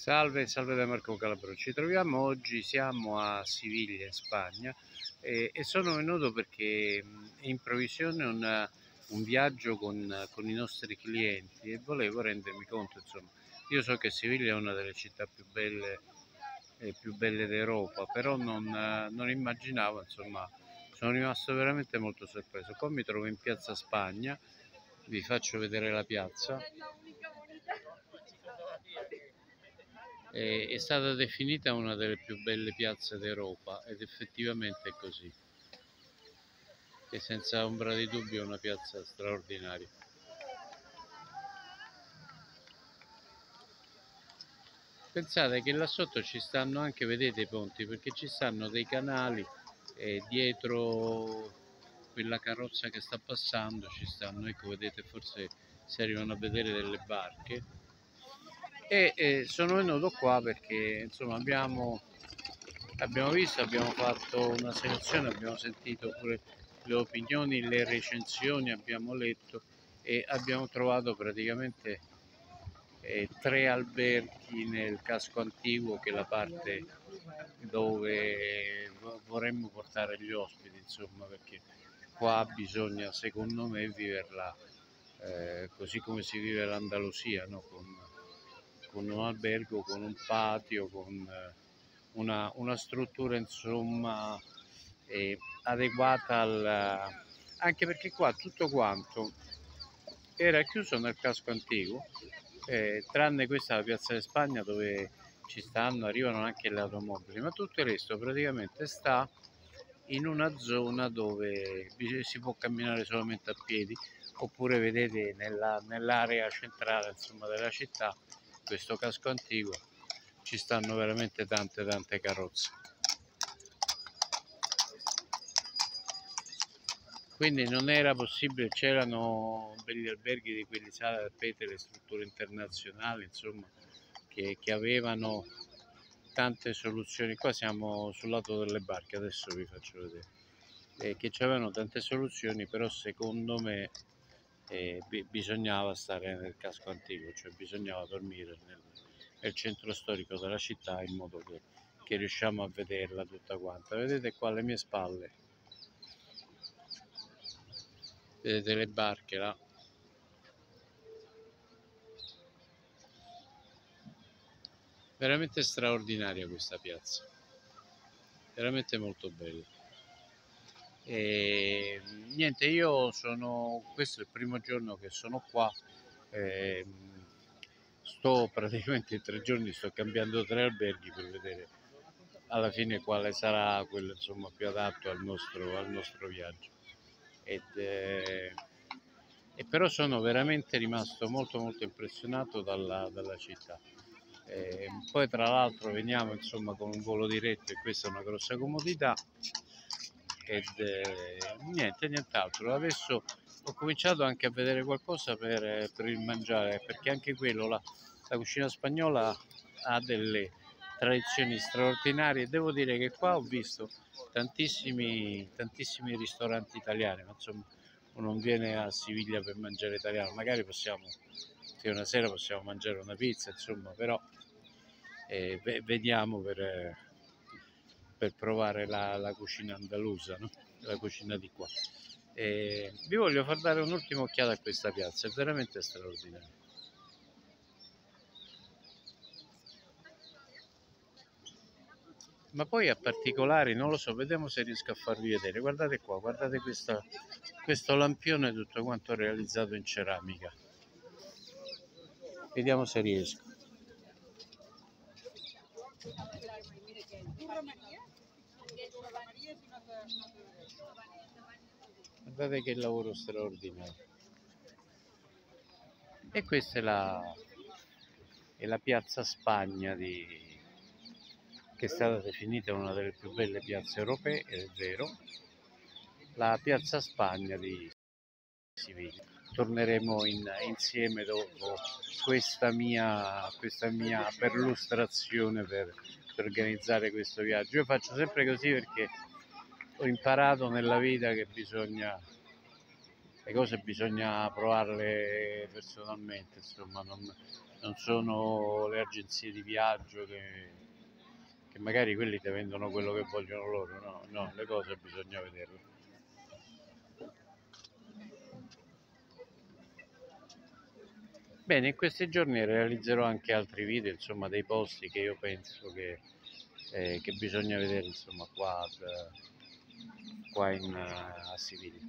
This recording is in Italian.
Salve, salve da Marco Calabro. Ci troviamo oggi, siamo a Siviglia in Spagna e, e sono venuto perché è in provvisione un, un viaggio con, con, i nostri clienti e volevo rendermi conto, insomma, io so che Siviglia è una delle città più belle, eh, più belle d'Europa, però non, non immaginavo, insomma, sono rimasto veramente molto sorpreso. Qua mi trovo in piazza Spagna, vi faccio vedere la piazza è, stata definita una delle più belle piazze d'Europa ed effettivamente è così. E senza ombra di dubbio è una piazza straordinaria. Pensate che là sotto ci stanno anche, vedete i ponti, perché ci stanno dei canali e dietro quella carrozza che sta passando ci stanno, ecco vedete forse si arrivano a vedere delle barche e, e sono venuto qua perché insomma abbiamo, abbiamo visto, abbiamo fatto una selezione, abbiamo sentito pure le opinioni, le recensioni, abbiamo letto e abbiamo trovato praticamente eh, tre alberghi nel casco antiguo che è la parte dove vorremmo portare gli ospiti insomma perché qua bisogna secondo me viverla eh, così come si vive l'Andalusia no? con con un albergo, con un patio, con eh, una, una struttura insomma eh, adeguata al... anche perché qua tutto quanto era chiuso nel casco antico, eh, tranne questa piazza di Spagna dove ci stanno, arrivano anche le automobili, ma tutto il resto praticamente sta in una zona dove si può camminare solamente a piedi oppure vedete nella, nell'area centrale insomma, della città questo casco antico ci stanno veramente tante tante carrozze. Quindi non era possibile c'erano belli alberghi di quelli sala ripete le strutture internazionali insomma che, che avevano tante soluzioni. Qua siamo sul lato delle barche adesso vi faccio vedere. Eh, che c'erano tante soluzioni però secondo me e bisognava stare nel casco antico, cioè bisognava dormire nel, nel centro storico della città in modo che, che riusciamo a vederla tutta quanta. Vedete qua alle mie spalle, vedete le barche là. Veramente straordinaria questa piazza, veramente molto bella. E, niente, io sono, questo è il primo giorno che sono qua, eh, sto praticamente tre giorni, sto cambiando tre alberghi per vedere alla fine quale sarà quello insomma, più adatto al nostro, al nostro viaggio. Ed, eh, e però sono veramente rimasto molto molto impressionato dalla, dalla città. Eh, poi tra l'altro veniamo insomma con un volo diretto e questa è una grossa comodità ed eh, niente, nient'altro. Adesso ho cominciato anche a vedere qualcosa per, per il mangiare, perché anche quello, la, la cucina spagnola ha delle tradizioni straordinarie. Devo dire che qua ho visto tantissimi, tantissimi ristoranti italiani, ma insomma uno non viene a Siviglia per mangiare italiano, magari possiamo, se una sera possiamo mangiare una pizza, insomma, però eh, vediamo per... Per provare la, la cucina andalusa, no? la cucina di qua. E vi voglio far dare un'ultima occhiata a questa piazza, è veramente straordinaria. Ma poi a particolari, non lo so, vediamo se riesco a farvi vedere. Guardate qua, guardate questa, questo lampione tutto quanto realizzato in ceramica. Vediamo se riesco. Guardate che lavoro straordinario. E questa è la, è la piazza Spagna di, che è stata definita una delle più belle piazze europee, è vero, la piazza Spagna di Siviglia. Torneremo in, insieme dopo questa mia, questa mia perlustrazione per, per organizzare questo viaggio. Io faccio sempre così perché ho imparato nella vita che bisogna le cose bisogna provarle personalmente insomma non, non sono le agenzie di viaggio che, che magari quelli ti vendono quello che vogliono loro, no, no, le cose bisogna vederle. Bene, in questi giorni realizzerò anche altri video, insomma, dei posti che io penso che, eh, che bisogna vedere, insomma, qua, qua in, a Siviglia.